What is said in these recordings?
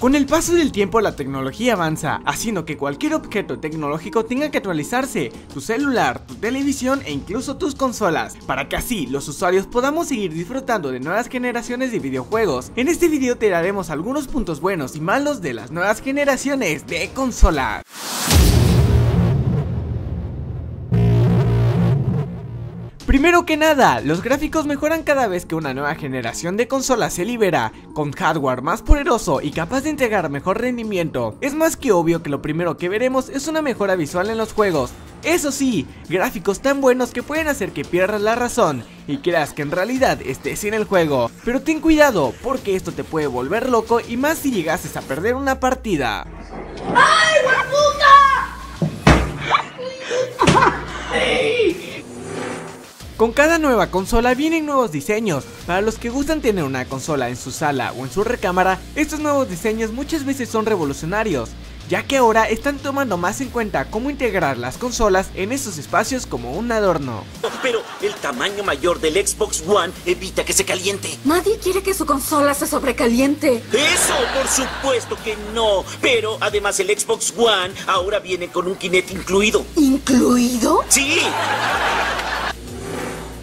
Con el paso del tiempo la tecnología avanza, haciendo que cualquier objeto tecnológico tenga que actualizarse, tu celular, tu televisión e incluso tus consolas, para que así los usuarios podamos seguir disfrutando de nuevas generaciones de videojuegos. En este video te daremos algunos puntos buenos y malos de las nuevas generaciones de consolas. Primero que nada, los gráficos mejoran cada vez que una nueva generación de consolas se libera, con hardware más poderoso y capaz de entregar mejor rendimiento. Es más que obvio que lo primero que veremos es una mejora visual en los juegos. Eso sí, gráficos tan buenos que pueden hacer que pierdas la razón y creas que en realidad estés en el juego. Pero ten cuidado, porque esto te puede volver loco y más si llegases a perder una partida. Con cada nueva consola vienen nuevos diseños. Para los que gustan tener una consola en su sala o en su recámara, estos nuevos diseños muchas veces son revolucionarios ya que ahora están tomando más en cuenta cómo integrar las consolas en esos espacios como un adorno. Pero el tamaño mayor del Xbox One evita que se caliente. Nadie quiere que su consola se sobrecaliente. Eso, por supuesto que no. Pero además el Xbox One ahora viene con un Kinect incluido. ¿Incluido? Sí.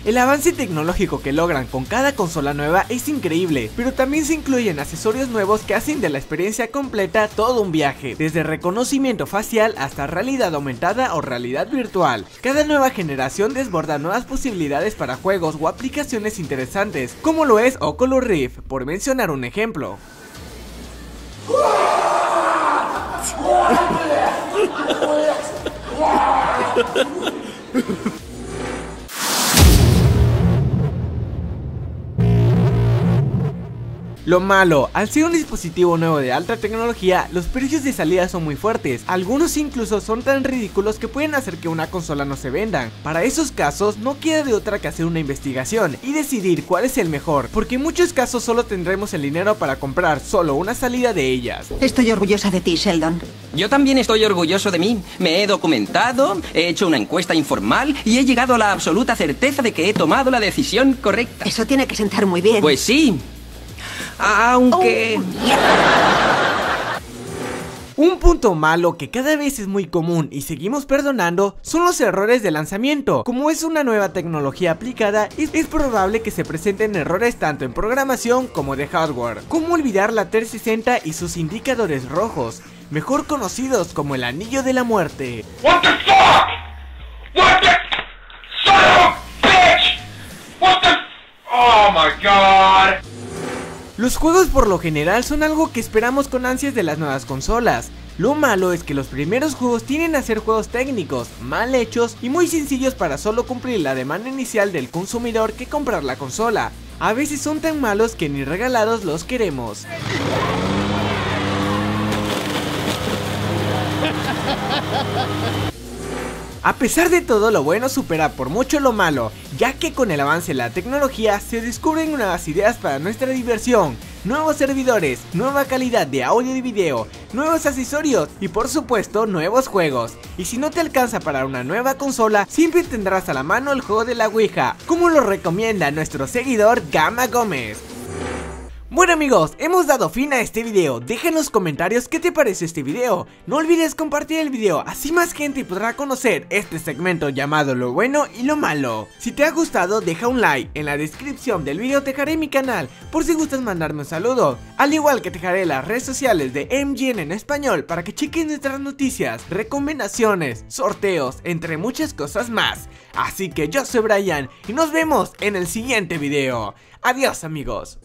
El avance tecnológico que logran con cada consola nueva es increíble, pero también se incluyen accesorios nuevos que hacen de la experiencia completa todo un viaje, desde reconocimiento facial hasta realidad aumentada o realidad virtual. Cada nueva generación desborda nuevas posibilidades para juegos o aplicaciones interesantes, como lo es Oculus Rift, por mencionar un ejemplo. Lo malo, al ser un dispositivo nuevo de alta tecnología, los precios de salida son muy fuertes, algunos incluso son tan ridículos que pueden hacer que una consola no se venda. Para esos casos no queda de otra que hacer una investigación y decidir cuál es el mejor, porque en muchos casos solo tendremos el dinero para comprar solo una salida de ellas. Estoy orgullosa de ti, Sheldon. Yo también estoy orgulloso de mí. Me he documentado, he hecho una encuesta informal y he llegado a la absoluta certeza de que he tomado la decisión correcta. Eso tiene que sentar muy bien. Pues sí, aunque... Un punto malo que cada vez es muy común y seguimos perdonando son los errores de lanzamiento. Como es una nueva tecnología aplicada, es, probable que se presenten errores tanto en programación como de hardware. ¿Cómo olvidar la 360 y sus indicadores rojos? Mejor conocidos como el anillo de la muerte. What the fuck? What the... bitch! What the... Oh my god! Los juegos por lo general son algo que esperamos con ansias de las nuevas consolas. Lo malo es que los primeros juegos tienen a ser juegos técnicos, mal hechos y muy sencillos para solo cumplir la demanda inicial del consumidor que comprar la consola. A veces son tan malos que ni regalados los queremos. A pesar de todo, lo bueno supera por mucho lo malo, ya que con el avance de la tecnología se descubren nuevas ideas para nuestra diversión, nuevos servidores, nueva calidad de audio y video, nuevos accesorios y por supuesto nuevos juegos. Y si no te alcanza para una nueva consola, siempre tendrás a la mano el juego de la Ouija, como lo recomienda nuestro seguidor Gama Gómez. Bueno amigos, hemos dado fin a este video, deja en los comentarios qué te parece este video, no olvides compartir el video, así más gente podrá conocer este segmento llamado lo bueno y lo malo. Si te ha gustado deja un like, en la descripción del video te dejaré mi canal por si gustas mandarme un saludo, al igual que te dejaré las redes sociales de MGN en español para que cheques nuestras noticias, recomendaciones, sorteos, entre muchas cosas más. Así que yo soy Brian y nos vemos en el siguiente video. Adiós amigos.